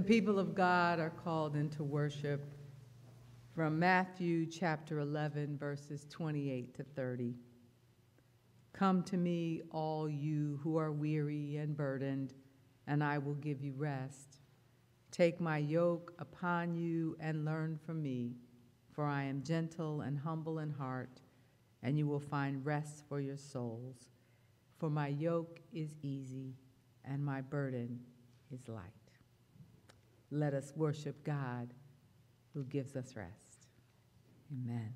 The people of God are called into worship from Matthew chapter 11, verses 28 to 30. Come to me, all you who are weary and burdened, and I will give you rest. Take my yoke upon you and learn from me, for I am gentle and humble in heart, and you will find rest for your souls. For my yoke is easy and my burden is light. Let us worship God who gives us rest. Amen.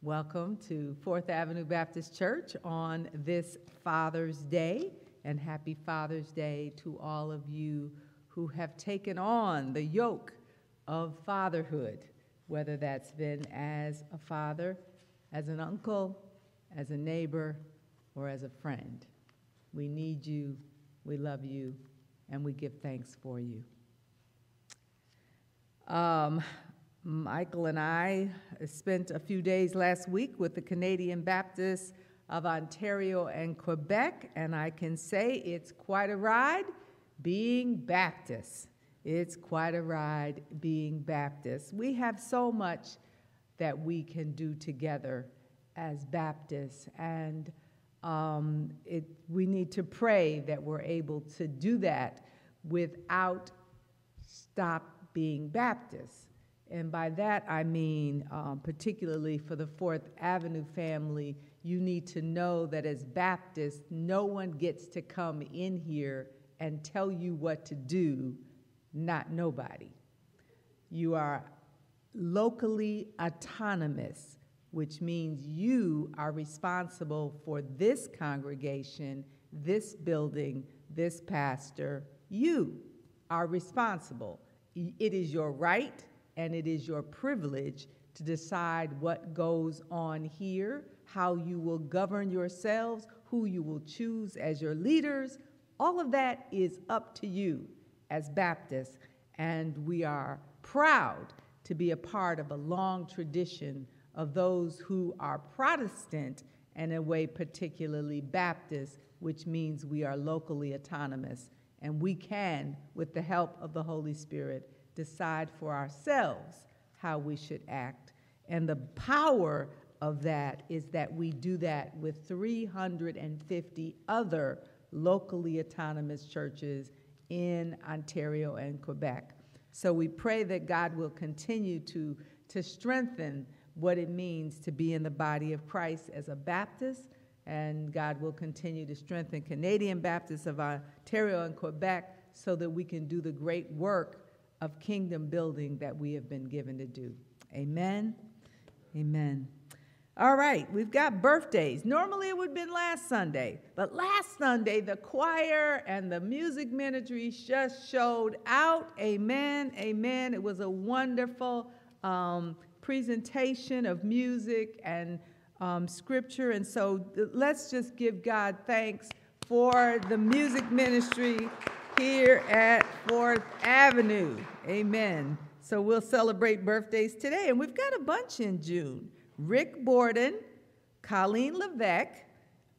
Welcome to Fourth Avenue Baptist Church on this Father's Day, and happy Father's Day to all of you who have taken on the yoke of fatherhood, whether that's been as a father, as an uncle, as a neighbor, or as a friend. We need you, we love you, and we give thanks for you. Um, Michael and I spent a few days last week with the Canadian Baptists of Ontario and Quebec, and I can say it's quite a ride being Baptist. It's quite a ride being Baptist. We have so much that we can do together as Baptists, and um, it, we need to pray that we're able to do that without stop being Baptist. And by that I mean, um, particularly for the Fourth Avenue family, you need to know that as Baptists, no one gets to come in here and tell you what to do, not nobody. You are locally autonomous, which means you are responsible for this congregation, this building, this pastor. You are responsible. It is your right and it is your privilege to decide what goes on here, how you will govern yourselves, who you will choose as your leaders. All of that is up to you as Baptists, and we are proud to be a part of a long tradition of those who are Protestant and, in a way, particularly Baptist, which means we are locally autonomous and we can, with the help of the Holy Spirit, decide for ourselves how we should act. And the power of that is that we do that with 350 other locally autonomous churches in Ontario and Quebec. So we pray that God will continue to, to strengthen what it means to be in the body of Christ as a Baptist and God will continue to strengthen Canadian Baptists of Ontario and Quebec so that we can do the great work of kingdom building that we have been given to do. Amen. Amen. All right, we've got birthdays. Normally it would have been last Sunday, but last Sunday the choir and the music ministry just showed out. Amen. Amen. It was a wonderful um, presentation of music and um, scripture. And so let's just give God thanks for the music ministry here at Fourth Avenue. Amen. So we'll celebrate birthdays today. And we've got a bunch in June Rick Borden, Colleen Levesque,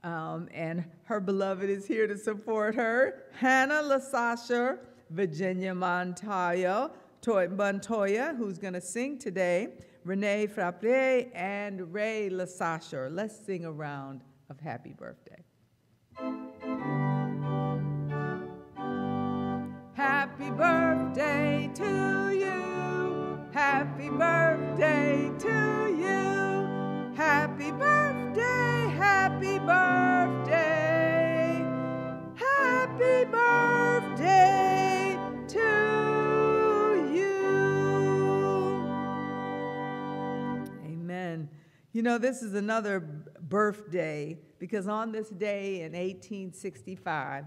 um, and her beloved is here to support her, Hannah Lasasha, Virginia Montoya, Toy Montoya, who's going to sing today. Renee Frappé, and Ray Lasasher. Let's sing a round of happy birthday. Happy birthday to you. Happy birthday to you. Happy birthday, happy birthday. You know, this is another birthday because on this day in 1865,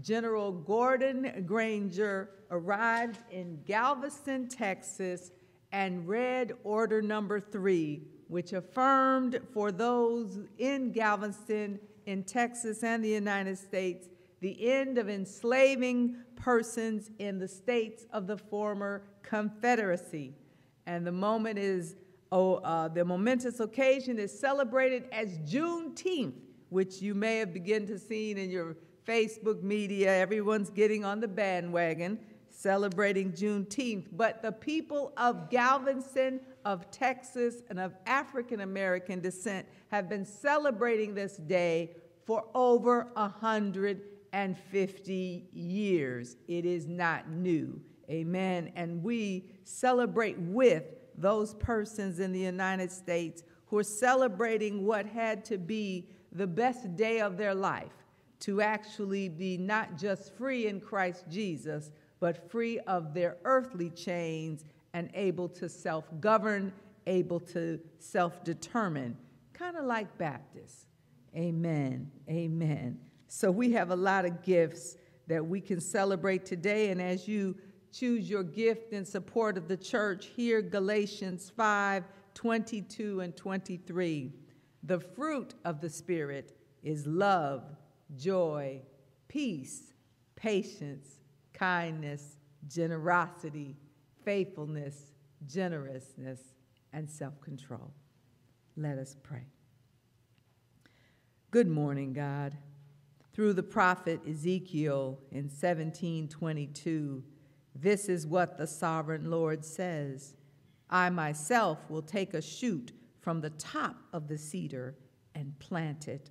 General Gordon Granger arrived in Galveston, Texas, and read Order Number Three, which affirmed for those in Galveston, in Texas, and the United States the end of enslaving persons in the states of the former Confederacy. And the moment is Oh, uh, the momentous occasion is celebrated as Juneteenth, which you may have begun to see in your Facebook media. Everyone's getting on the bandwagon. celebrating Juneteenth, but the people of Galveston, of Texas, and of African American descent have been celebrating this day for over 150 years. It is not new. Amen. And we celebrate with those persons in the United States who are celebrating what had to be the best day of their life to actually be not just free in Christ Jesus, but free of their earthly chains and able to self govern, able to self determine, kind of like Baptists. Amen. Amen. So we have a lot of gifts that we can celebrate today. And as you choose your gift in support of the church, hear Galatians 5 22 and 23. The fruit of the Spirit is love, joy, peace, patience, kindness, generosity, faithfulness, generousness, and self control. Let us pray. Good morning, God. Through the prophet Ezekiel in 1722, this is what the sovereign Lord says I myself will take a shoot from the top of the cedar and plant it.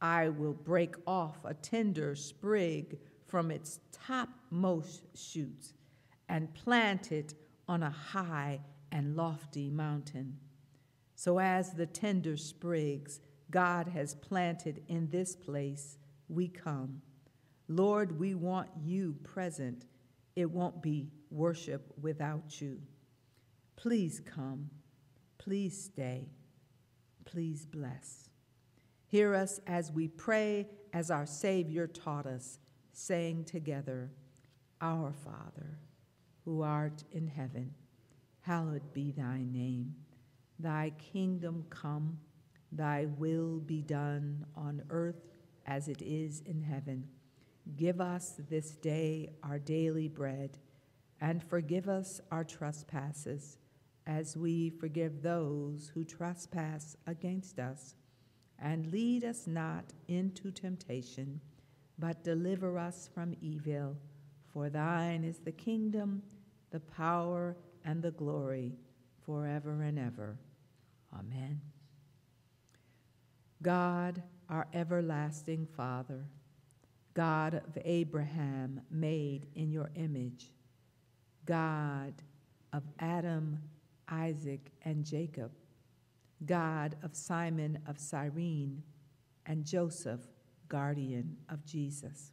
I will break off a tender sprig from its topmost shoots and plant it on a high and lofty mountain. So, as the tender sprigs God has planted in this place, we come. Lord, we want you present. It won't be worship without you. Please come. Please stay. Please bless. Hear us as we pray, as our Savior taught us, saying together, Our Father, who art in heaven, hallowed be thy name. Thy kingdom come, thy will be done on earth as it is in heaven. Give us this day our daily bread, and forgive us our trespasses, as we forgive those who trespass against us. And lead us not into temptation, but deliver us from evil. For thine is the kingdom, the power, and the glory, forever and ever. Amen. God, our everlasting Father, God of Abraham, made in your image, God of Adam, Isaac, and Jacob, God of Simon of Cyrene, and Joseph, guardian of Jesus.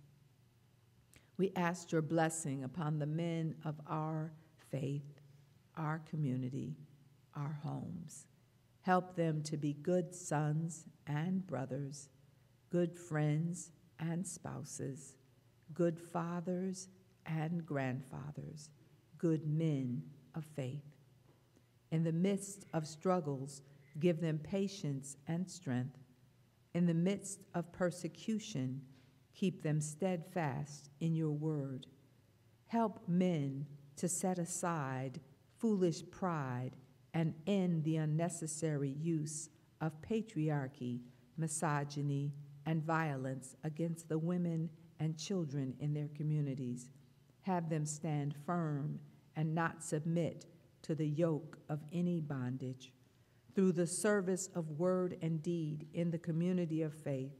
We ask your blessing upon the men of our faith, our community, our homes. Help them to be good sons and brothers, good friends and spouses, good fathers and grandfathers, good men of faith. In the midst of struggles, give them patience and strength. In the midst of persecution, keep them steadfast in your word. Help men to set aside foolish pride and end the unnecessary use of patriarchy, misogyny, and violence against the women and children in their communities. Have them stand firm and not submit to the yoke of any bondage. Through the service of word and deed in the community of faith,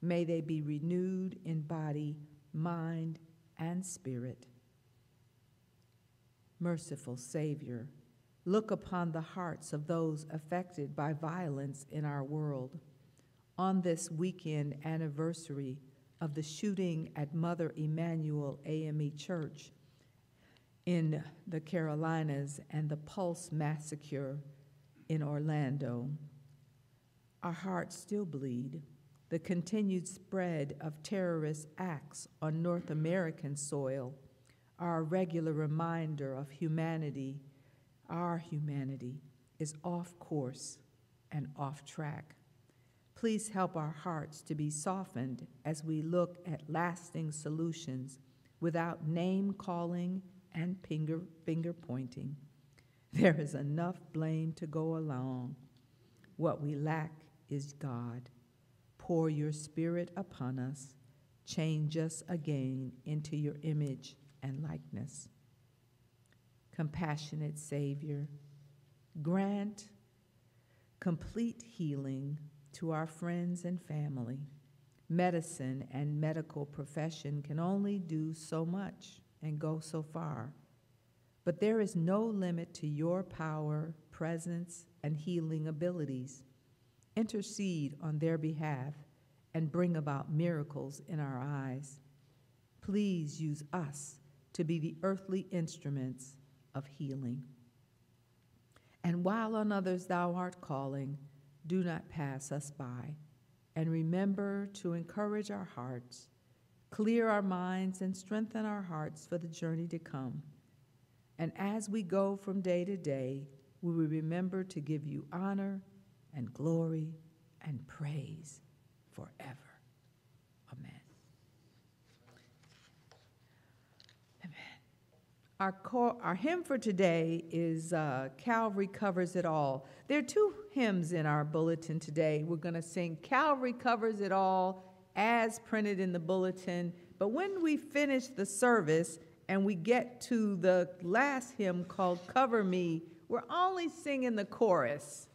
may they be renewed in body, mind, and spirit. Merciful Savior, look upon the hearts of those affected by violence in our world. On this weekend anniversary of the shooting at Mother Emanuel AME Church in the Carolinas and the Pulse Massacre in Orlando, our hearts still bleed. The continued spread of terrorist acts on North American soil are a regular reminder of humanity our humanity is off course and off track. Please help our hearts to be softened as we look at lasting solutions without name calling and finger, finger pointing. There is enough blame to go along. What we lack is God. Pour your spirit upon us. Change us again into your image and likeness. compassionate Savior, grant complete healing to our friends and family. Medicine and medical profession can only do so much and go so far. But there is no limit to your power, presence, and healing abilities. Intercede on their behalf and bring about miracles in our eyes. Please use us to be the earthly instruments of healing. And while on others thou art calling, do not pass us by. And remember to encourage our hearts, clear our minds, and strengthen our hearts for the journey to come. And as we go from day to day, we will remember to give you honor and glory and praise forever. Our, our hymn for today is uh, Calvary Covers It All. There are two hymns in our bulletin today. We're going to sing Calvary Covers It All as printed in the bulletin. But when we finish the service and we get to the last hymn called Cover Me, we're only singing the chorus.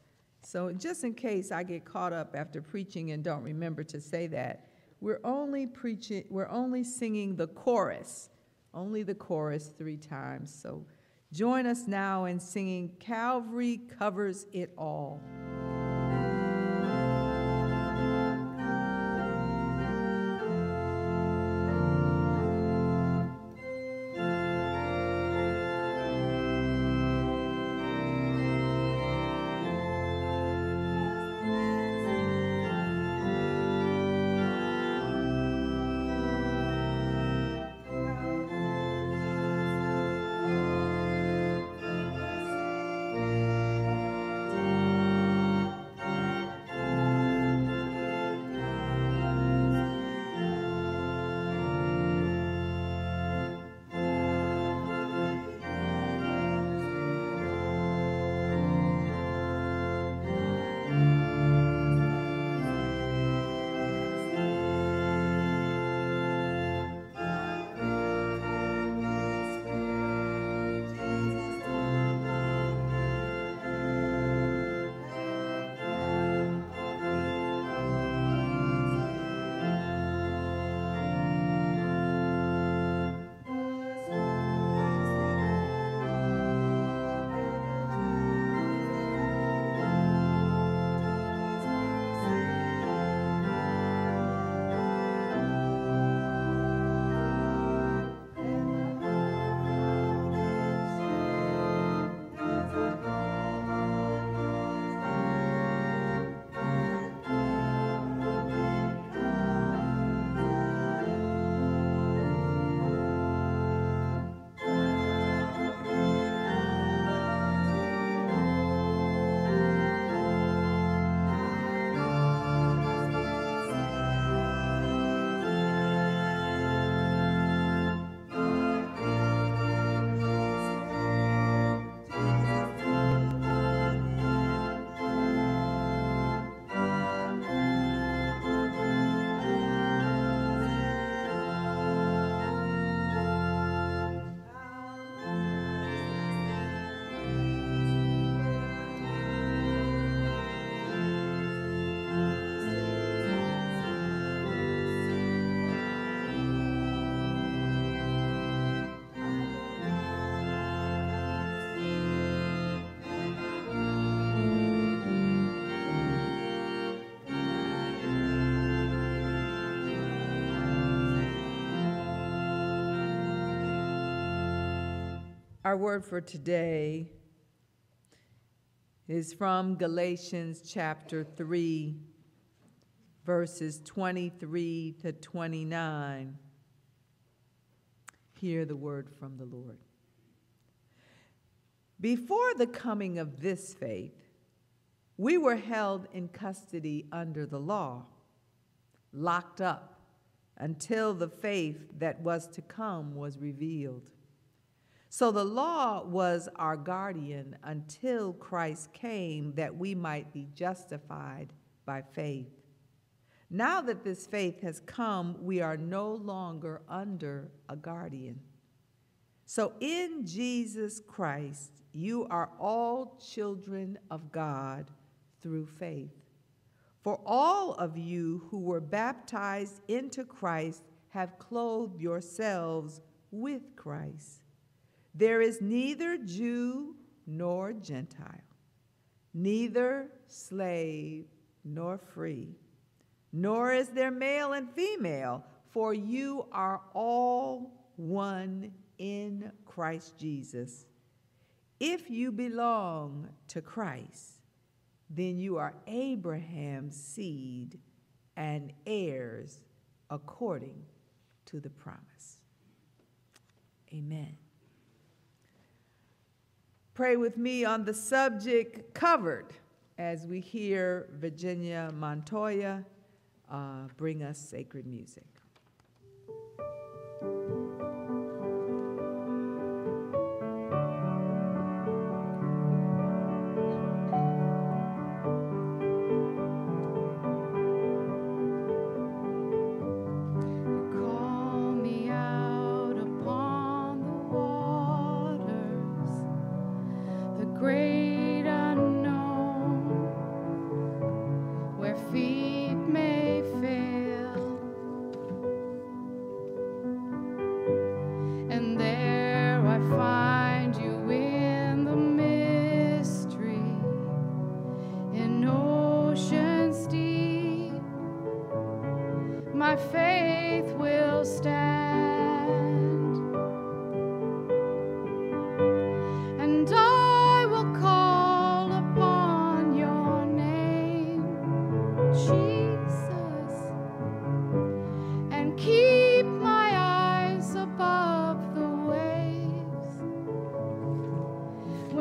So, just in case I get caught up after preaching and don't remember to say that, we're only preaching, we're only singing the chorus only the chorus three times. So join us now in singing Calvary Covers It All. Our word for today is from Galatians chapter 3, verses 23 to 29. Hear the word from the Lord. Before the coming of this faith, we were held in custody under the law, locked up until the faith that was to come was revealed. So the law was our guardian until Christ came that we might be justified by faith. Now that this faith has come, we are no longer under a guardian. So in Jesus Christ, you are all children of God through faith. For all of you who were baptized into Christ have clothed yourselves with Christ. There is neither Jew nor Gentile, neither slave nor free, nor is there male and female, for you are all one in Christ Jesus. If you belong to Christ, then you are Abraham's seed and heirs according to the promise. Amen. Pray with me on the subject covered as we hear Virginia Montoya uh, bring us sacred music.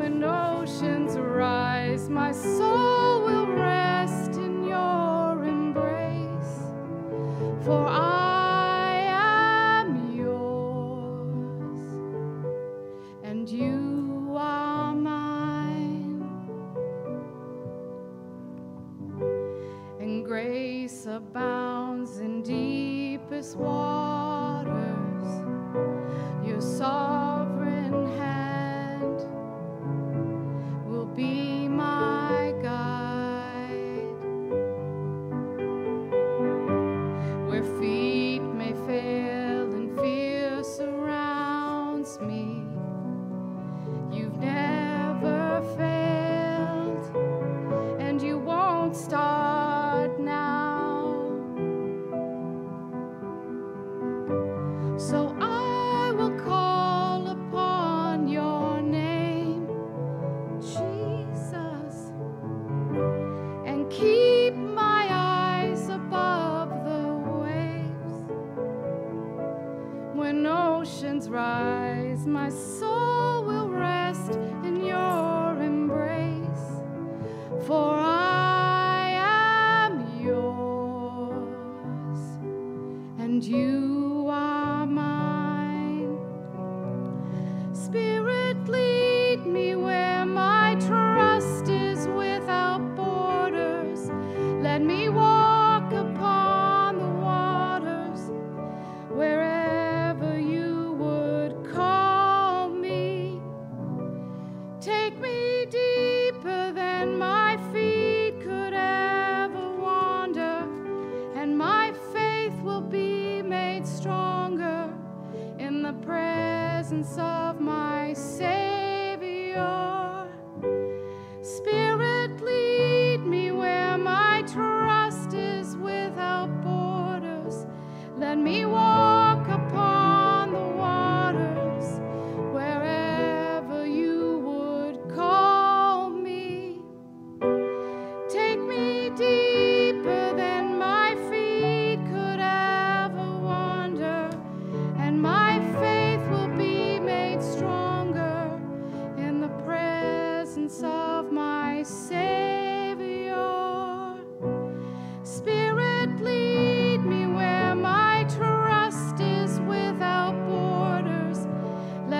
when oceans rise, my soul. and you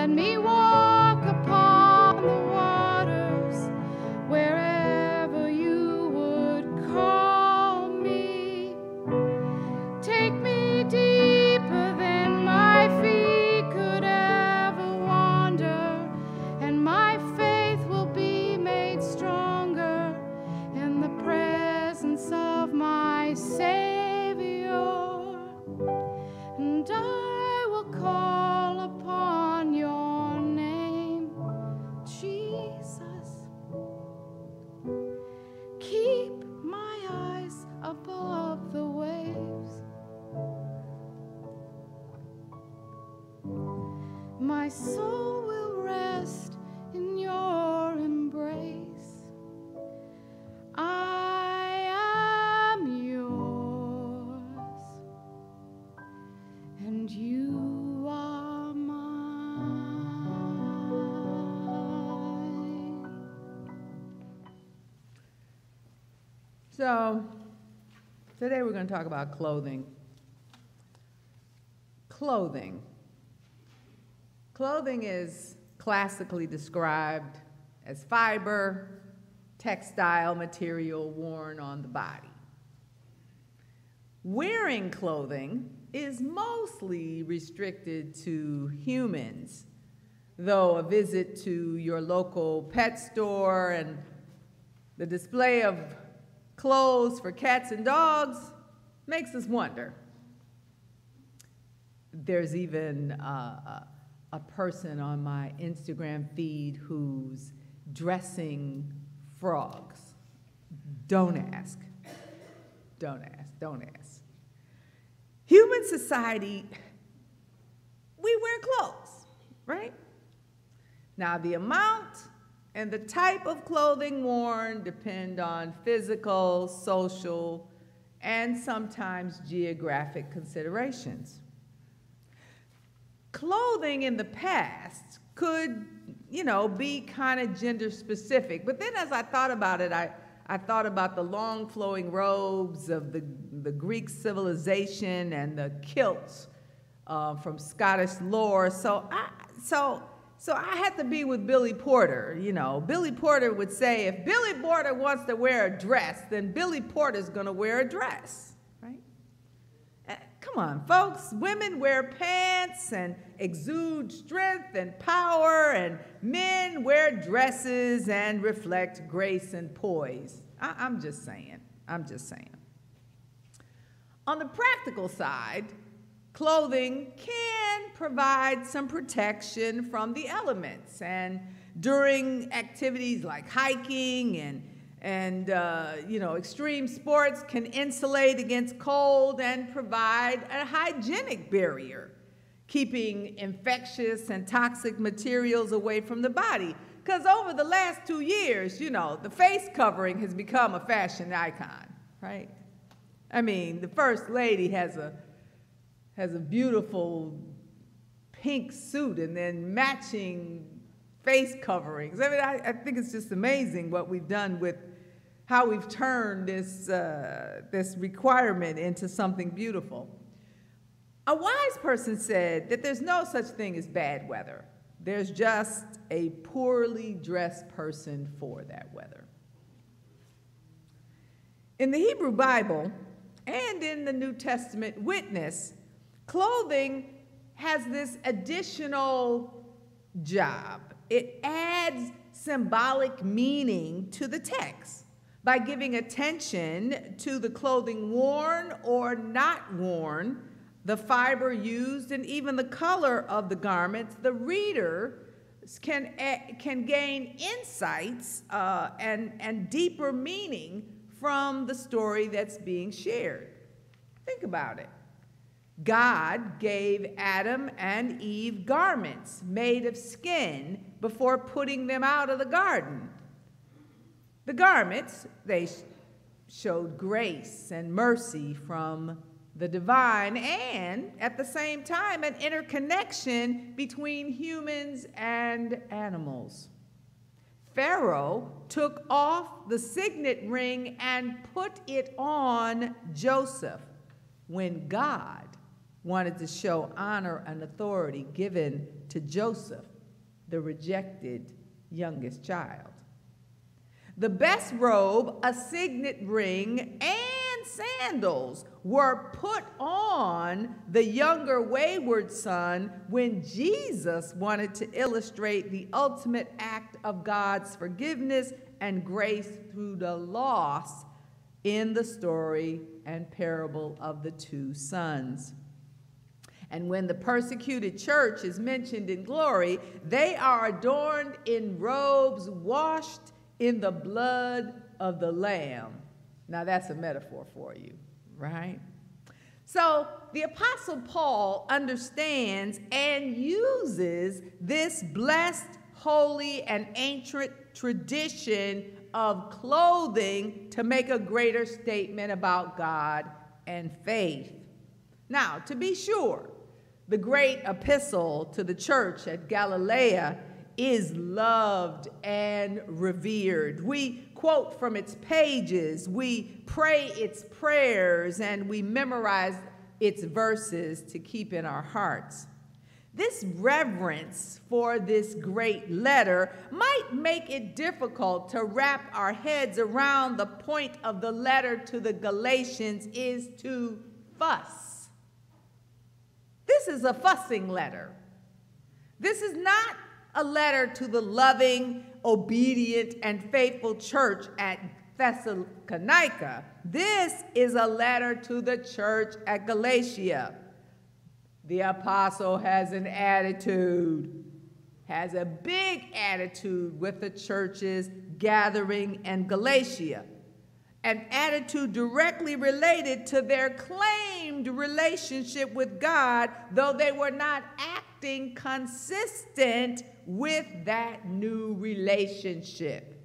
let me walk. Going to talk about clothing. Clothing. Clothing is classically described as fiber, textile material worn on the body. Wearing clothing is mostly restricted to humans, though a visit to your local pet store and the display of clothes for cats and dogs makes us wonder. There's even uh, a person on my Instagram feed who's dressing frogs. Don't ask. Don't ask. Don't ask. Human society, we wear clothes, right? Now, the amount and the type of clothing worn depend on physical, social, and sometimes geographic considerations clothing in the past could, you know, be kind of gender specific. But then as I thought about it, I, I thought about the long flowing robes of the, the Greek civilization and the kilts uh, from Scottish lore. So I, so, so I had to be with Billy Porter. You know, Billy Porter would say, if Billy Porter wants to wear a dress, then Billy Porter's going to wear a dress. Right? Eh, come on, folks. Women wear pants and exude strength and power, and men wear dresses and reflect grace and poise. I- am just saying. I'm just saying. On the practical side, clothing can provide some protection from the elements. And during activities like hiking and and uh, you know extreme sports can insulate against cold and provide a hygienic barrier keeping infectious and toxic materials away from the body because over the last two years you know the face covering has become a fashion icon right i mean the first lady has a has a beautiful pink suit and then matching face coverings i mean i, I think it's just amazing what we've done with how we've turned this, uh, this requirement into something beautiful. A wise person said that there's no such thing as bad weather. There's just a poorly dressed person for that weather. In the Hebrew Bible and in the New Testament witness, clothing has this additional job. It adds symbolic meaning to the text by giving attention to the clothing worn or not worn, the fiber used, and even the color of the garments, the reader can, can gain insights uh, and, and deeper meaning from the story that's being shared. Think about it. God gave Adam and Eve garments made of skin before putting them out of the garden. The garments, they showed grace and mercy from the divine and at the same time an interconnection between humans and animals. Pharaoh took off the signet ring and put it on Joseph when God wanted to show honor and authority given to Joseph, the rejected youngest child the best robe, a signet ring, and sandals were put on the younger wayward son when Jesus wanted to illustrate the ultimate act of God's forgiveness and grace through the loss in the story and parable of the two sons. And when the persecuted church is mentioned in glory, they are adorned in robes washed in the blood of the Lamb. Now, that's a metaphor for you, right? So the Apostle Paul understands and uses this blessed, holy, and ancient tradition of clothing to make a greater statement about God and faith. Now, to be sure, the great epistle to the church at Galatia is loved and revered. We quote from its pages, we pray its prayers, and we memorize its verses to keep in our hearts. This reverence for this great letter might make it difficult to wrap our heads around the point of the letter to the Galatians is to fuss. This is a fussing letter. This is not a letter to the loving, obedient, and faithful church at Thessalonica. This is a letter to the church at Galatia. The apostle has an attitude, has a big attitude with the churches gathering in Galatia. An attitude directly related to their claimed relationship with God, though they were not acting consistent with that new relationship.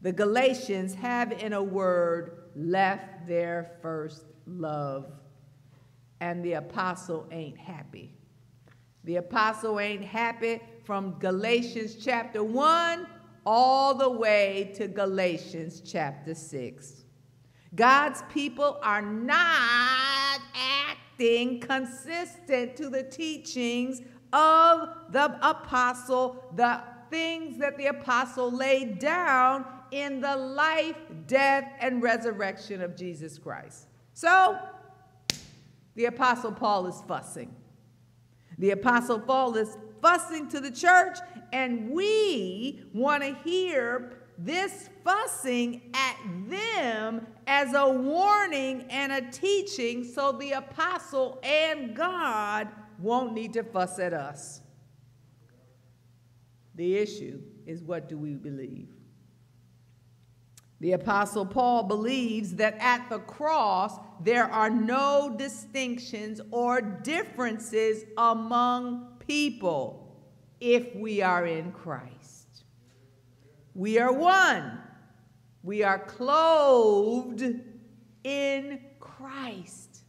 The Galatians have, in a word, left their first love. And the apostle ain't happy. The apostle ain't happy from Galatians chapter 1 all the way to Galatians chapter 6. God's people are not acting consistent to the teachings of the apostle, the things that the apostle laid down in the life, death, and resurrection of Jesus Christ. So, the apostle Paul is fussing. The apostle Paul is fussing to the church, and we want to hear this fussing at them as a warning and a teaching so the apostle and God won't need to fuss at us. The issue is what do we believe? The Apostle Paul believes that at the cross there are no distinctions or differences among people if we are in Christ. We are one. We are clothed in Christ.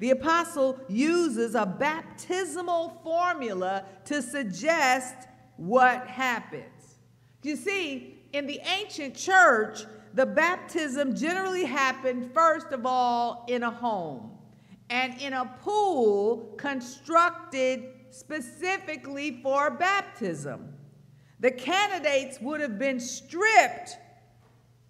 The apostle uses a baptismal formula to suggest what happens. You see, in the ancient church, the baptism generally happened, first of all, in a home and in a pool constructed specifically for baptism. The candidates would have been stripped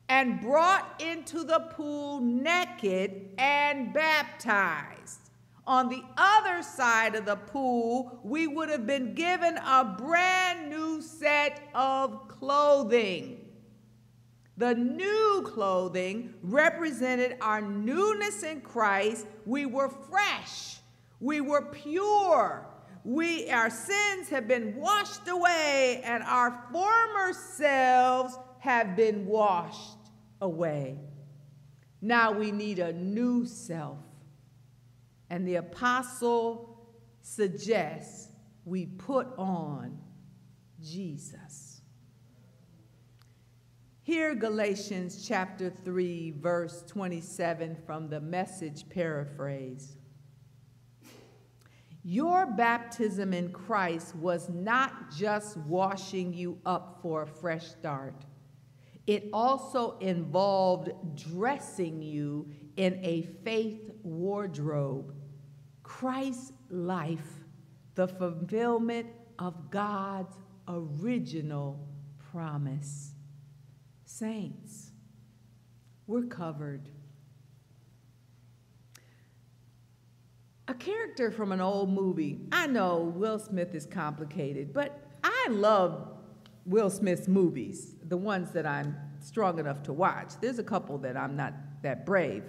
and brought into the pool naked and baptized. On the other side of the pool, we would have been given a brand new set of clothing. The new clothing represented our newness in Christ. We were fresh. We were pure. We, our sins have been washed away, and our former selves have been washed away. Now we need a new self. And the apostle suggests we put on Jesus. Hear Galatians chapter 3, verse 27 from the message paraphrase. Your baptism in Christ was not just washing you up for a fresh start. It also involved dressing you in a faith wardrobe. Christ's life, the fulfillment of God's original promise. Saints, we're covered. A character from an old movie. I know Will Smith is complicated, but I love Will Smith's movies, the ones that I'm strong enough to watch. There's a couple that I'm not that brave.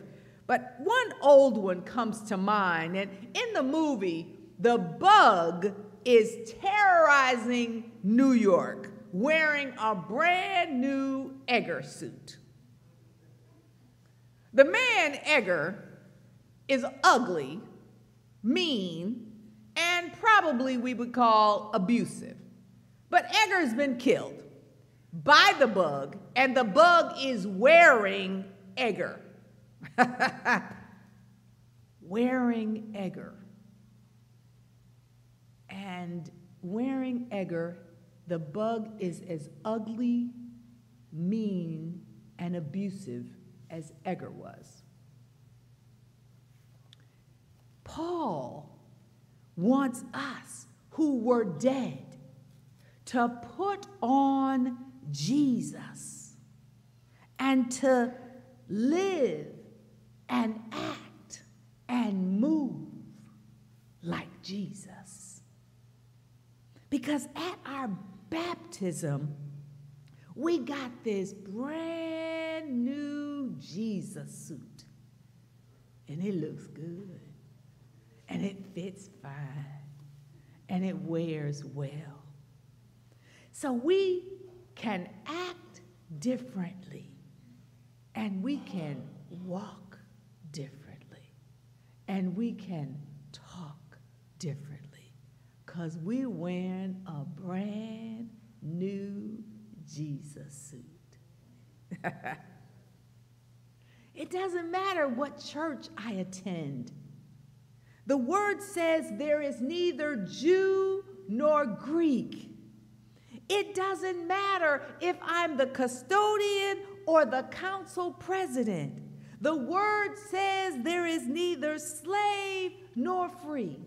But one old one comes to mind, and in the movie, the bug is terrorizing New York wearing a brand new Edgar suit. The man, Edgar, is ugly, mean, and probably we would call abusive. But Edgar's been killed by the bug, and the bug is wearing Edgar. wearing Edgar. And wearing Edgar, the bug is as ugly, mean, and abusive as Edgar was. Paul wants us who were dead to put on Jesus and to live and act and move like Jesus. Because at our baptism, we got this brand new Jesus suit, and it looks good, and it fits fine, and it wears well. So we can act differently. And we can walk differently. And we can talk differently because we're wearing a brand new Jesus suit. it doesn't matter what church I attend. The word says there is neither Jew nor Greek it doesn't matter if I'm the custodian or the council president. The word says there is neither slave nor free.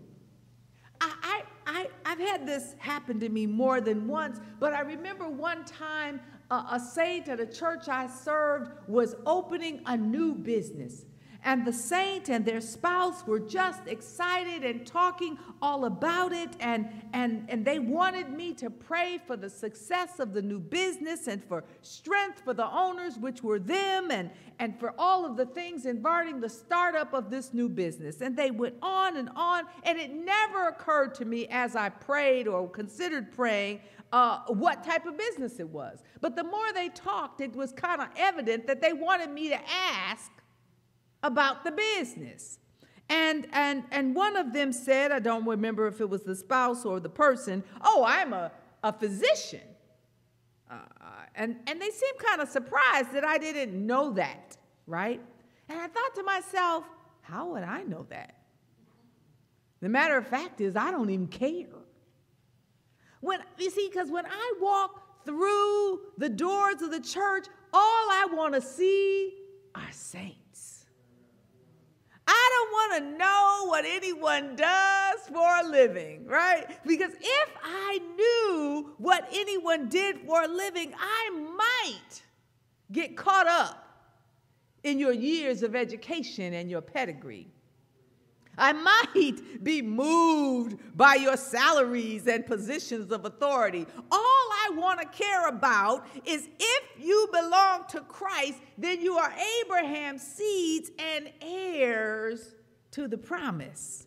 I, I, I, have had this happen to me more than once, but I remember one time a, a saint at a church I served was opening a new business. And the saint and their spouse were just excited and talking all about it. And, and, and they wanted me to pray for the success of the new business and for strength for the owners, which were them, and, and for all of the things involving the startup of this new business. And they went on and on. And it never occurred to me as I prayed or considered praying uh, what type of business it was. But the more they talked, it was kind of evident that they wanted me to ask about the business. And, and, and one of them said, I don't remember if it was the spouse or the person, oh, I'm a, a physician. Uh, and, and they seemed kind of surprised that I didn't know that, right? And I thought to myself, how would I know that? The matter of fact is, I don't even care. When, you see, because when I walk through the doors of the church, all I want to see are saints. I don't want to know what anyone does for a living, right? Because if I knew what anyone did for a living, I might get caught up in your years of education and your pedigree. I might be moved by your salaries and positions of authority. All I want to care about is if you belong to Christ, then you are Abraham's seeds and heirs to the promise.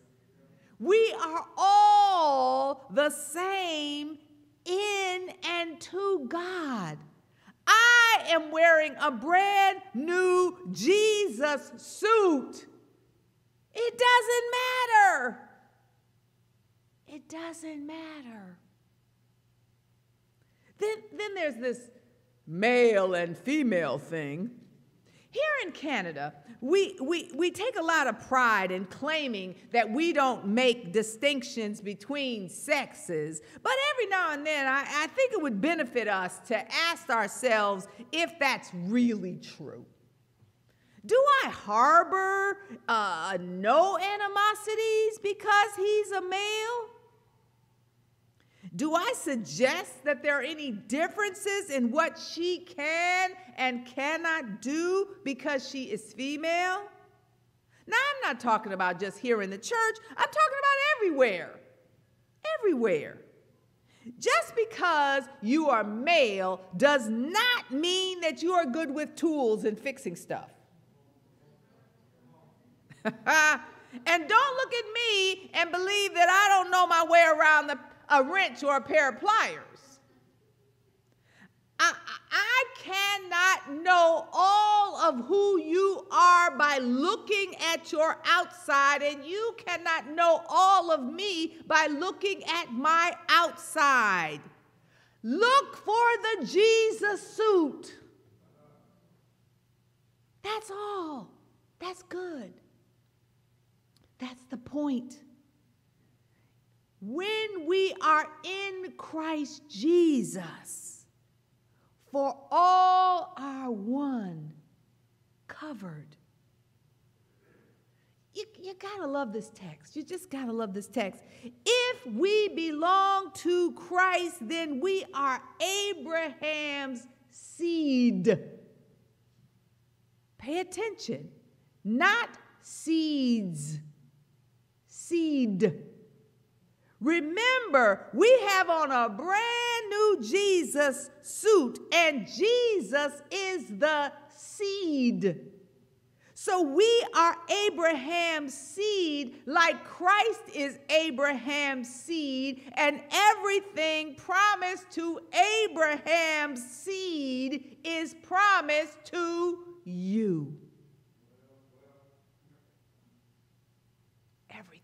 We are all the same in and to God. I am wearing a brand new Jesus suit. It doesn't matter. It doesn't matter. Then, then there's this male and female thing. Here in Canada, we, we, we take a lot of pride in claiming that we don't make distinctions between sexes, but every now and then I, I think it would benefit us to ask ourselves if that's really true. Do I harbor uh, no animosities because he's a male? Do I suggest that there are any differences in what she can and cannot do because she is female? Now, I'm not talking about just here in the church, I'm talking about everywhere. Everywhere. Just because you are male does not mean that you are good with tools and fixing stuff. and don't look at me and believe that I don't know my way around the, a wrench or a pair of pliers. I, I cannot know all of who you are by looking at your outside, and you cannot know all of me by looking at my outside. Look for the Jesus suit. That's all. That's good. That's the point. When we are in Christ Jesus, for all are one covered. You, you gotta love this text. You just gotta love this text. If we belong to Christ, then we are Abraham's seed. Pay attention, not seeds, seed. Remember, we have on a brand new Jesus suit, and Jesus is the seed. So we are Abraham's seed, like Christ is Abraham's seed, and everything promised to Abraham's seed is promised to you. Everything.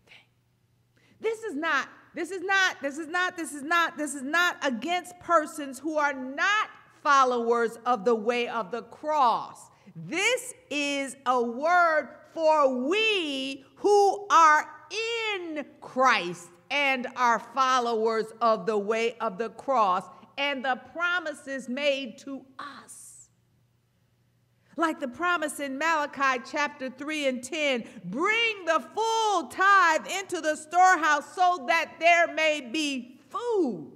This is not, this is not, this is not, this is not, this is not against persons who are not followers of the way of the cross. This is a word for we who are in Christ and are followers of the way of the cross and the promises made to us. Like the promise in Malachi chapter 3 and 10 bring the full tithe into the storehouse so that there may be food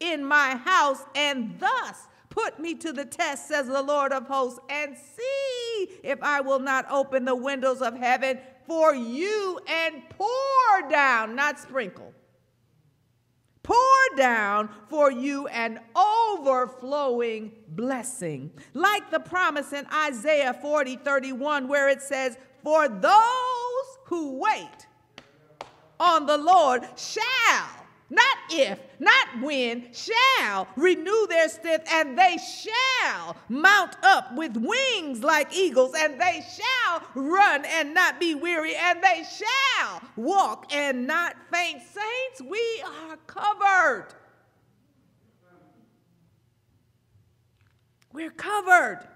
in my house, and thus put me to the test, says the Lord of hosts, and see if I will not open the windows of heaven for you and pour down, not sprinkle pour down for you an overflowing blessing. Like the promise in Isaiah 40 31, where it says, For those who wait on the Lord shall not if, not when, shall renew their strength, and they shall mount up with wings like eagles, and they shall run and not be weary, and they shall walk and not faint. Saints, we are covered. We're covered.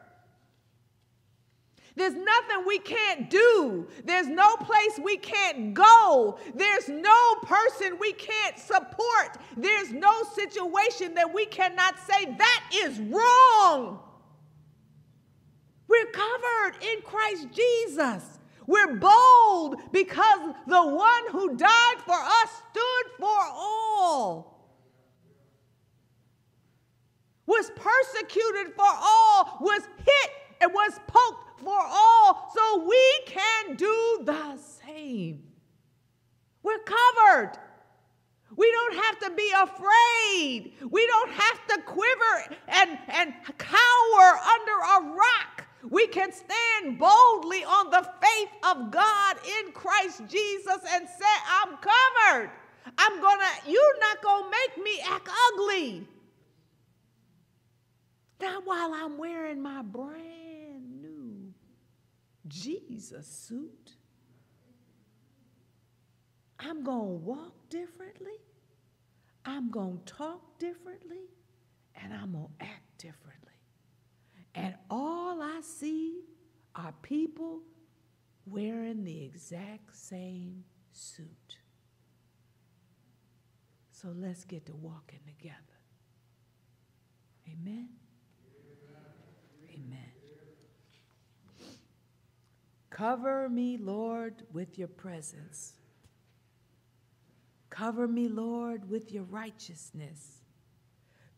There's nothing we can't do. There's no place we can't go. There's no person we can't support. There's no situation that we cannot say that is wrong. We're covered in Christ Jesus. We're bold because the one who died for us stood for all, was persecuted for all, was hit and was poked for all so we can do the same. We're covered. We don't have to be afraid. We don't have to quiver and, and cower under a rock. We can stand boldly on the faith of God in Christ Jesus and say, I'm covered. I'm gonna, you're not gonna make me act ugly. Not while I'm wearing my brand Jesus suit. I'm going to walk differently. I'm going to talk differently. And I'm going to act differently. And all I see are people wearing the exact same suit. So let's get to walking together. Amen. Cover me, Lord, with your presence. Cover me, Lord, with your righteousness.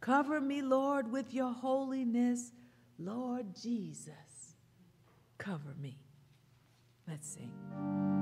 Cover me, Lord, with your holiness. Lord Jesus, cover me. Let's sing.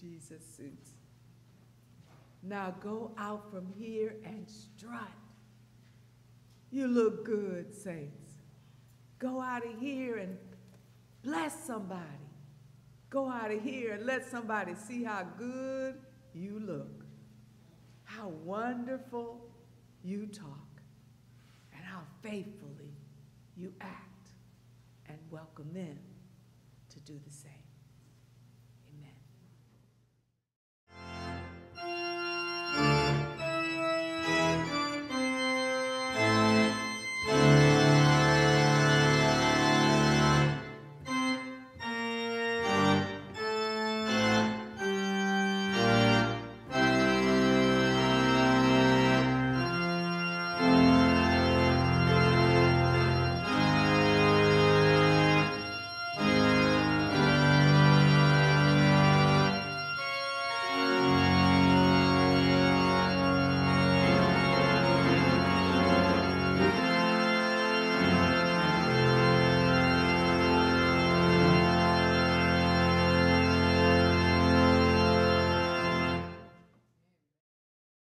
Jesus suits. Now go out from here and strut. You look good, saints. Go out of here and bless somebody. Go out of here and let somebody see how good you look, how wonderful you talk, and how faithfully you act, and welcome them to do the same. Amen.